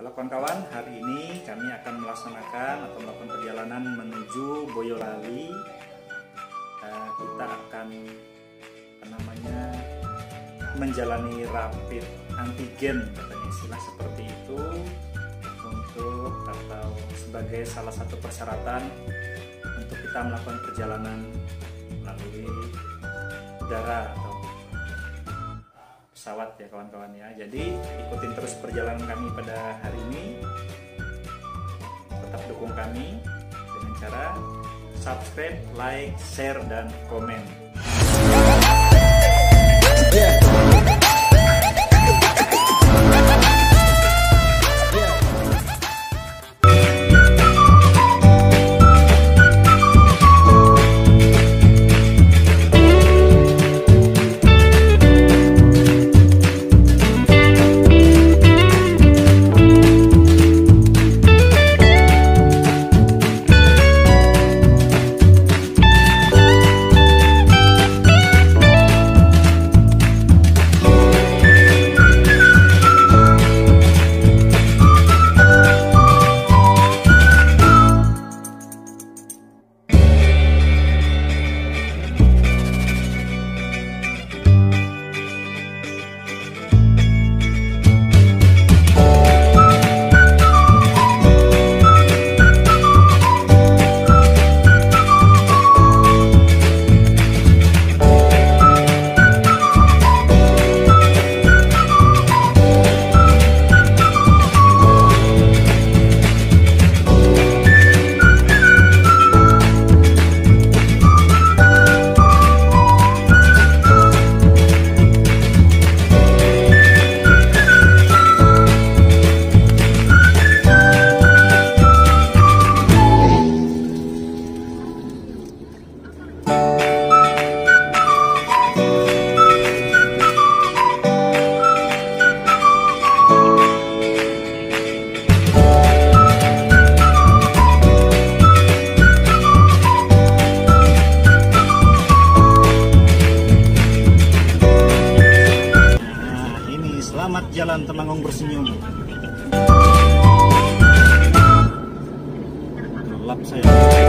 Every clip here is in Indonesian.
Halo kawan-kawan, hari ini kami akan melaksanakan atau melakukan perjalanan menuju Boyolali. Eh, kita akan namanya menjalani rapid antigen katanya istilah seperti itu untuk atau sebagai salah satu persyaratan untuk kita melakukan perjalanan melalui udara atau pesawat ya kawan-kawan ya. Jadi ikutin terus perjalanan kami pada hari ini. Tetap dukung kami dengan cara subscribe, like, share, dan komen. Jalan Temanggung bersenyum. Gelap saya.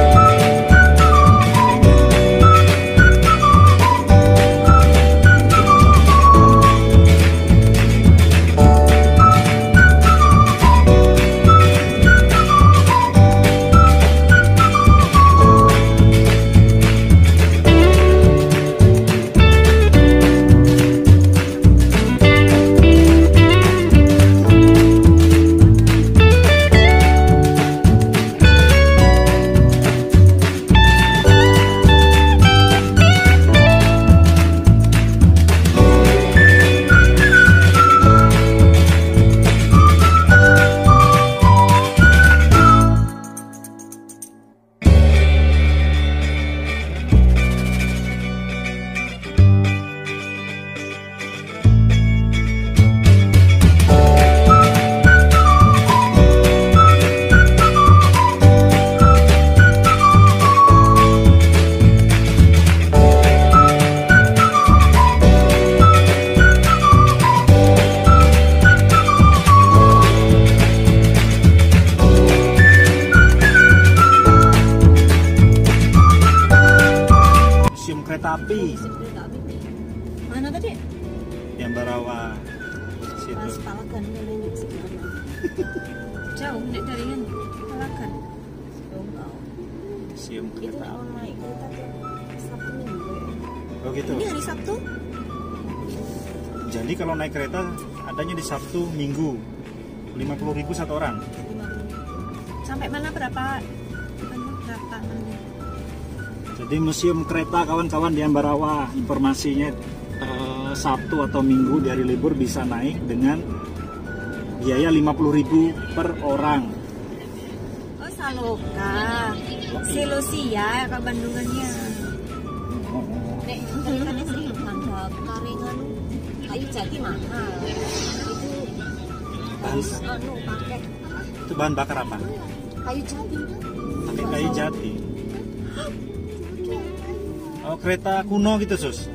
Oh gitu. Ini hari Sabtu? Jadi kalau naik kereta adanya di Sabtu Minggu. 50.000 satu orang. 50. Sampai mana berapa? Berapa? Jadi museum kereta kawan-kawan di Ambarawa informasinya eh, Sabtu atau Minggu di hari libur bisa naik dengan biaya 50.000 per orang. Oh Saloka. Selosia ke Bandungannya. Mahal. Itu Bahan, anu pakai itu bahan bakar apa? kayu jati. Pakai kayu jati. Oh kereta kuno gitu sus?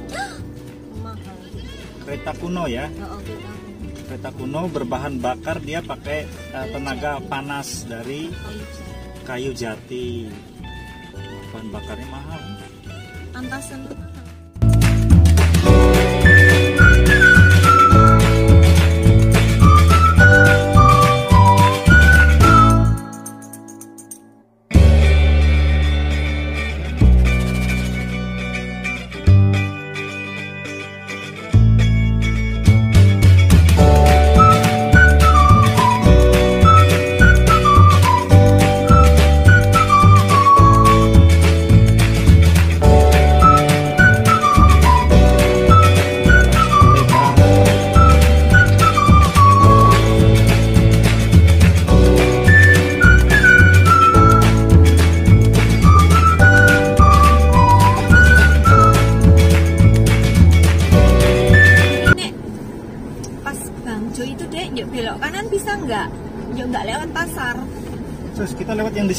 Kereta kuno ya? oh, Kereta kereta kuno berbahan bakar dia pakai uh, tenaga panas dari kayu jati. Bahan bakarnya mahal. Antasan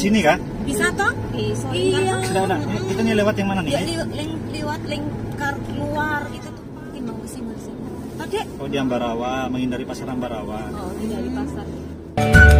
sini kah? Bisa toh? Bisa, Iya. Sudah ada. Kita nih lewat yang mana nih? Ya li, ling- lewat lingkar keluar gitu tuh. Timbang ke sini sih. Oh. Oh di Ambarawa, menghindari pasar Ambarawa. Oh, ini dari pasar.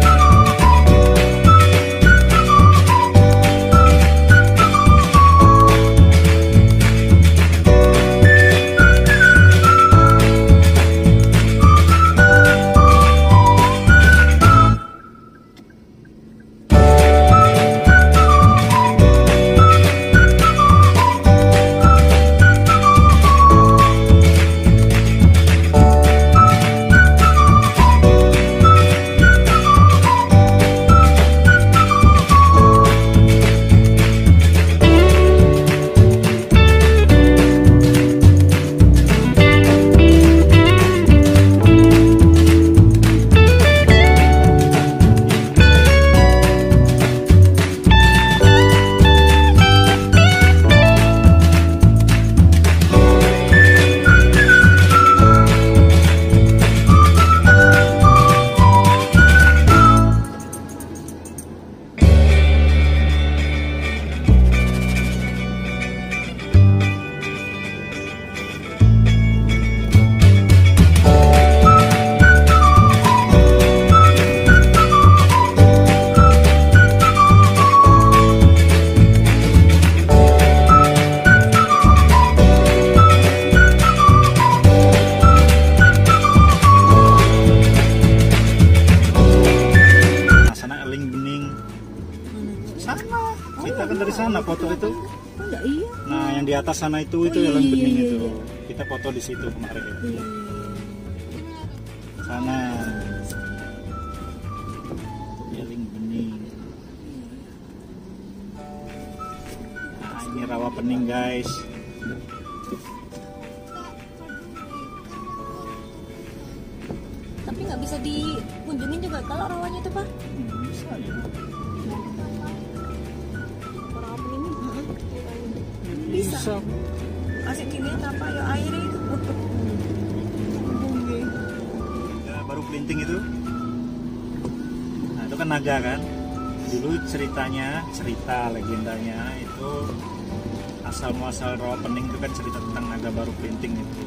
Atas sana itu itu Oh, iya, bening iya, itu. iya. Kita foto di situ kemarin. Iya. Sana. Eling bening. Nah, ini rawa pening, guys. Tapi nggak bisa dikunjungin juga kalau rawanya itu, Pak. Hmm, bisa ya. Pelinting itu. Nah, itu kan naga kan. Dulu ceritanya, cerita legendanya itu asal muasal rawa pening itu kan cerita tentang naga baru pelinting itu.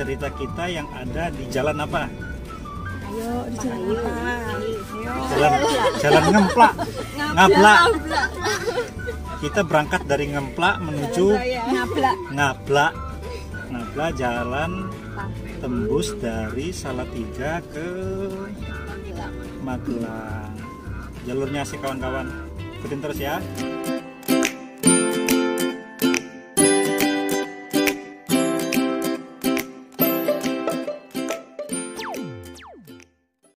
Cerita kita yang ada di jalan apa? Ayo di jalan Ayo. apa? Ayo. Jalan jalan ngemplak, ngablak. Kita berangkat dari ngemplak menuju Ngablak. ngablak. Ngablak jalan tembus dari Salatiga ke Magelang. Jalurnya sih kawan-kawan. Ikutin terus ya.